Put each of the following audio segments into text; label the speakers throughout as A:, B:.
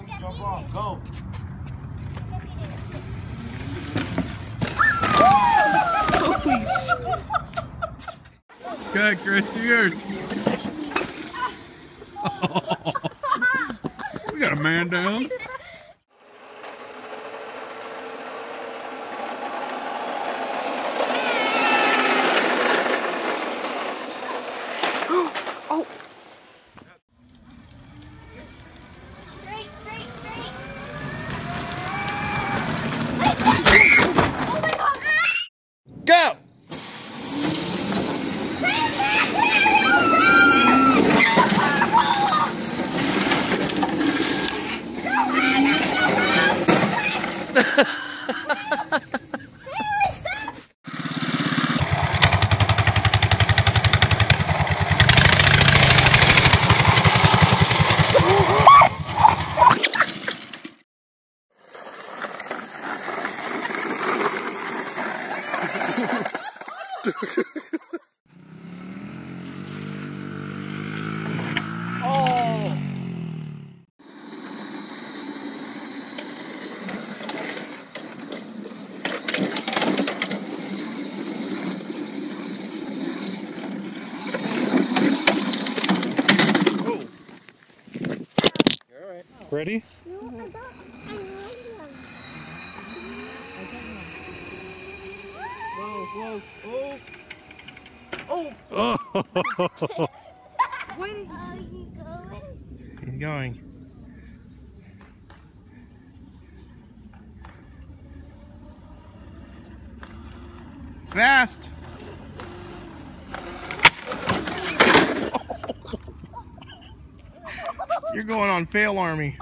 A: long as you jump off. Go.
B: Good, Chris, yours. we got a man down.
A: Go!
B: Ready?
A: Whoa, whoa, oh.
B: Oh,
C: Where did you go?
A: Keep going. Fast! You're going on
D: FailArmy.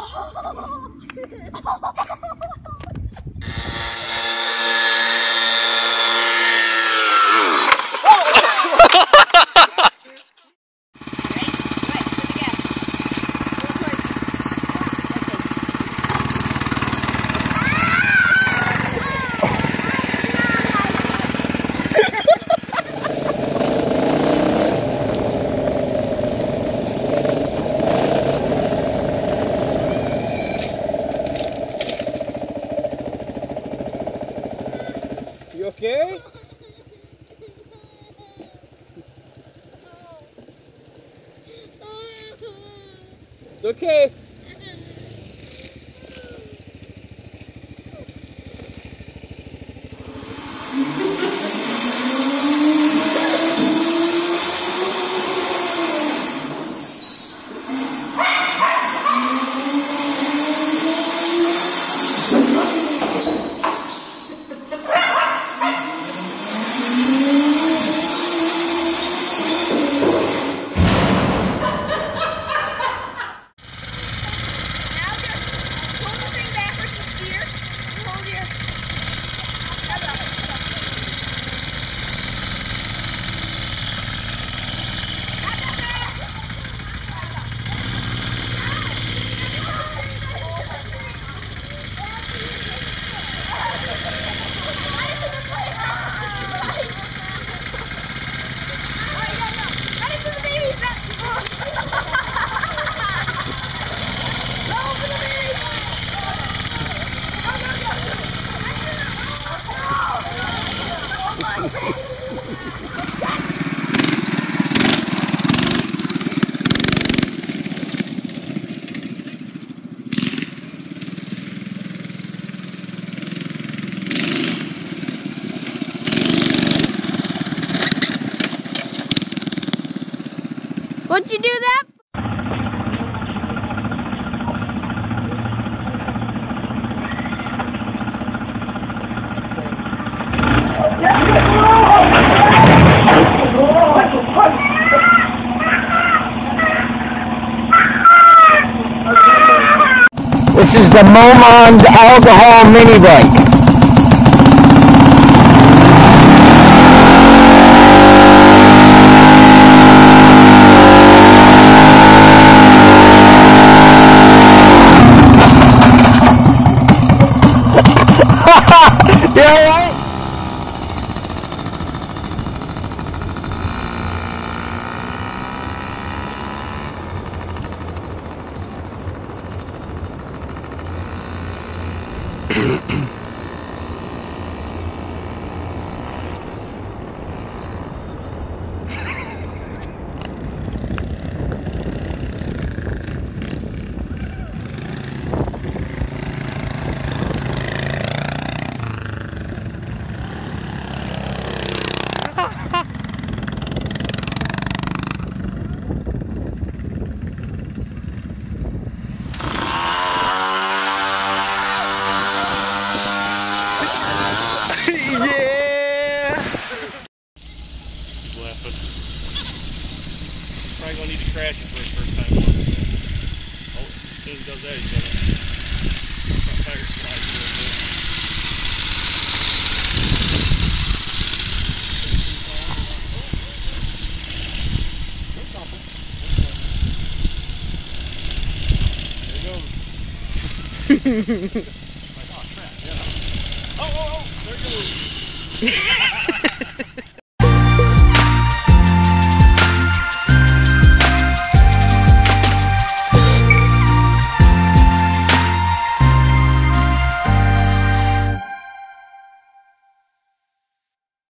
D: okay? It's okay.
C: What'd you do that?
E: This is the Momons alcohol mini bike.
F: Ha! like, oh, crap, yeah. Oh, oh, oh, there goes.